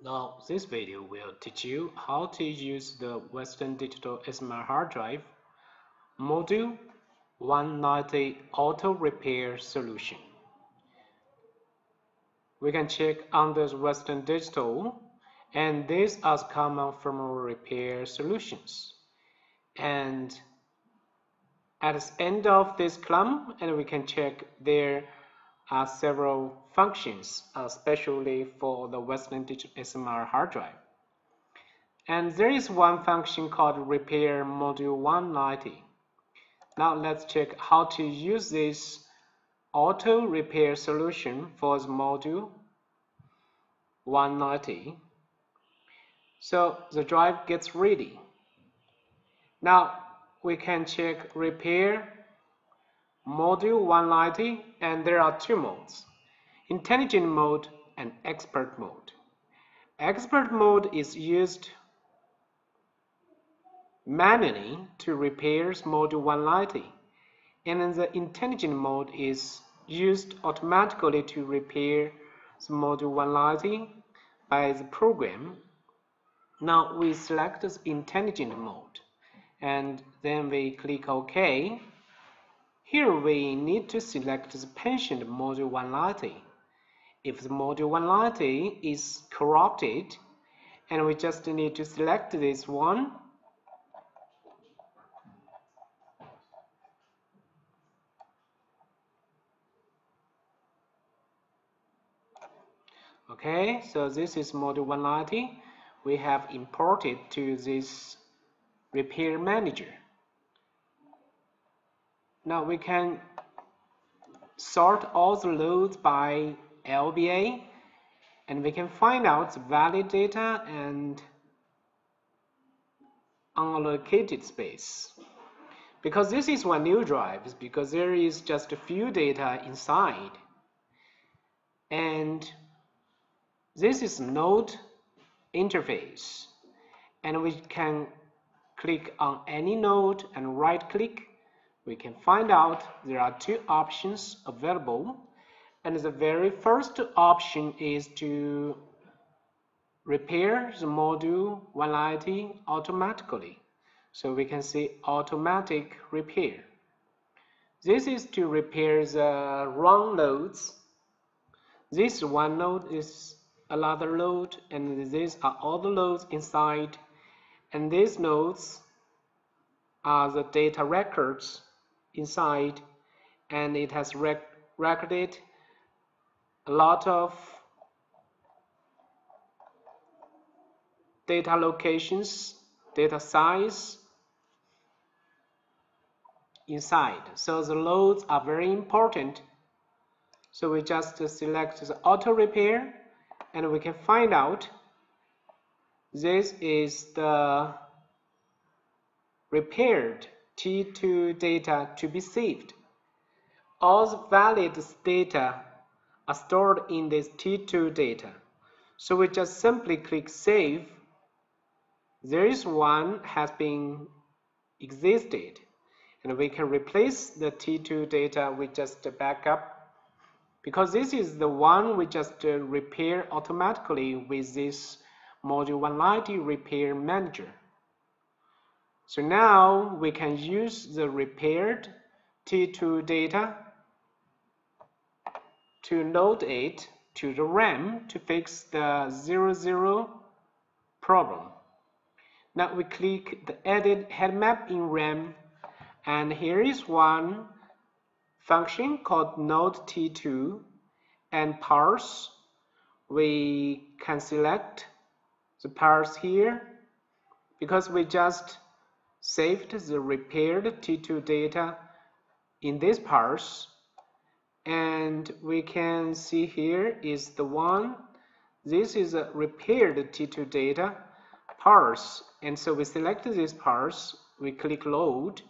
Now, this video will teach you how to use the Western Digital SMR hard drive Module 190 Auto Repair Solution. We can check under Western Digital and these are common firmware repair solutions. And at the end of this column, and we can check there are several functions, uh, especially for the Western Digital SMR hard drive. And there is one function called repair module 190. Now let's check how to use this auto repair solution for the module 190. So the drive gets ready. Now we can check repair module 190 and there are two modes intelligent mode and expert mode. Expert mode is used manually to repair module 190 and the intelligent mode is used automatically to repair the module 190 by the program. Now we select the intelligent mode and then we click OK here we need to select the patient module 190. If the module 190 is corrupted, and we just need to select this one, Okay, so this is module 190. We have imported to this repair manager. Now we can sort all the nodes by LBA and we can find out the valid data and unallocated space. Because this is one new drive, because there is just a few data inside. And this is node interface. And we can click on any node and right click we can find out there are two options available and the very first option is to repair the module 190 automatically. So we can see automatic repair. This is to repair the wrong nodes this one node is another node and these are all the nodes inside. And these nodes are the data records inside and it has rec recorded a lot of data locations, data size inside. So the nodes are very important. So we just select the auto repair and we can find out this is the repaired T2 data to be saved. All the valid data are stored in this T2 data. So we just simply click Save. There is one has been existed and we can replace the T2 data we just backup because this is the one we just uh, repair automatically with this module 190 repair manager. So now we can use the repaired T2 data to load it to the RAM to fix the 00 problem. Now we click the edit head map in RAM and here is one function called node T2 and parse. We can select the parse here because we just saved the repaired T2 data in this parse. And we can see here is the one. This is a repaired T2 data parse. And so we select this parse. We click load.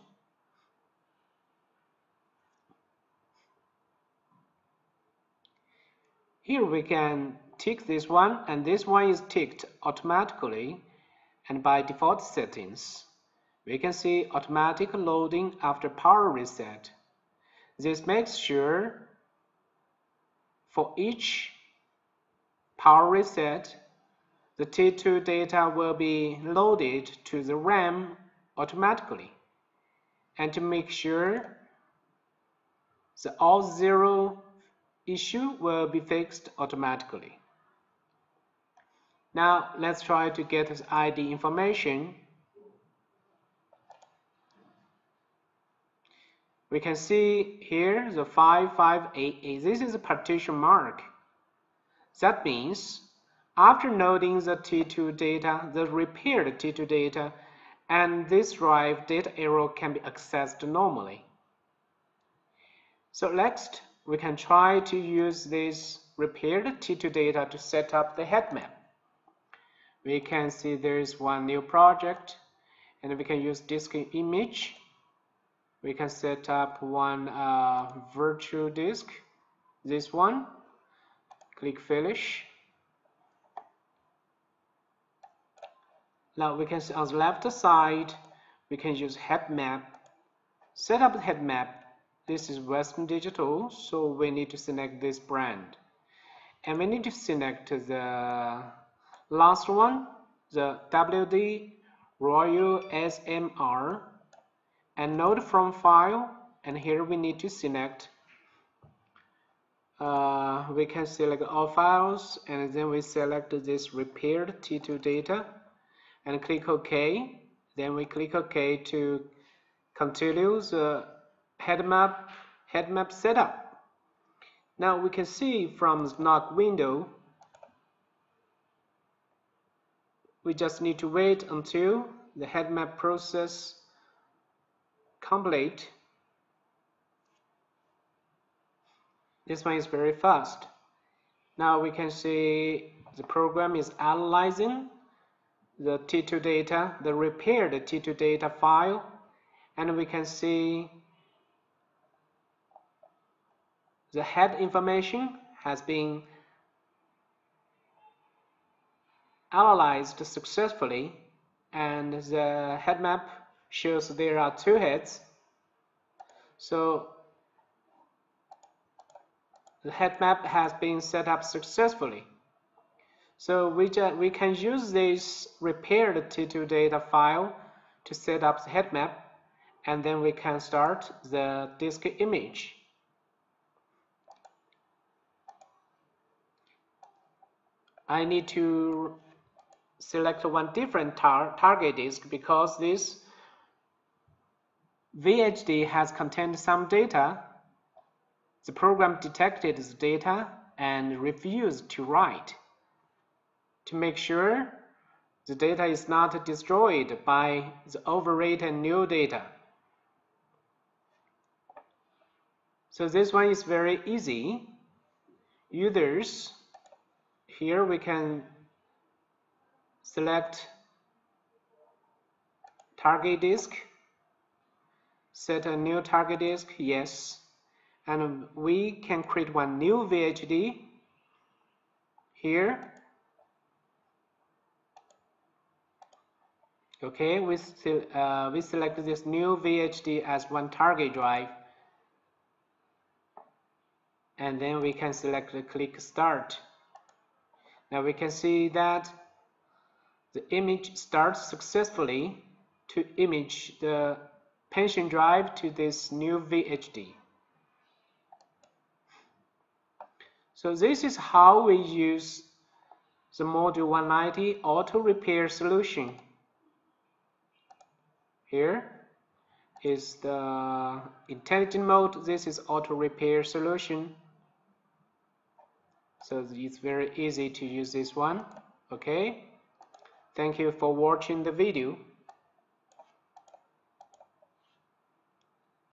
Here we can tick this one. And this one is ticked automatically and by default settings we can see automatic loading after power reset. This makes sure for each power reset, the T2 data will be loaded to the RAM automatically. And to make sure the all zero issue will be fixed automatically. Now let's try to get the ID information. We can see here the 5588. This is a partition mark. That means after loading the T2 data, the repaired T2 data, and this drive data area can be accessed normally. So next, we can try to use this repaired T2 data to set up the head map. We can see there is one new project, and we can use disk image. We can set up one uh, virtual disk, this one. Click finish. Now we can see on the left side, we can use head map. Set up head map. This is Western Digital, so we need to select this brand. And we need to select the last one, the WD ROYL SMR. And node from file, and here we need to select uh, we can select all files and then we select this repaired T2 data and click OK. Then we click OK to continue the head map, head map setup. Now we can see from the NOC window, we just need to wait until the head map process complete. This one is very fast. Now we can see the program is analyzing the T2 data, the repaired T2 data file, and we can see the head information has been analyzed successfully and the head map shows there are two heads so the head map has been set up successfully so we, we can use this repaired T2 data file to set up the head map and then we can start the disk image. I need to select one different tar target disk because this VHD has contained some data. The program detected the data and refused to write to make sure the data is not destroyed by the overwritten new data. So this one is very easy. Users, here we can select target disk, set a new target disk, yes, and we can create one new VHD here Okay, we, uh, we select this new VHD as one target drive. And then we can select the click start. Now we can see that the image starts successfully to image the patient drive to this new VHD. So this is how we use the Module 190 auto repair solution. Here is the intelligent mode. This is auto repair solution. So it's very easy to use this one. Okay. Thank you for watching the video.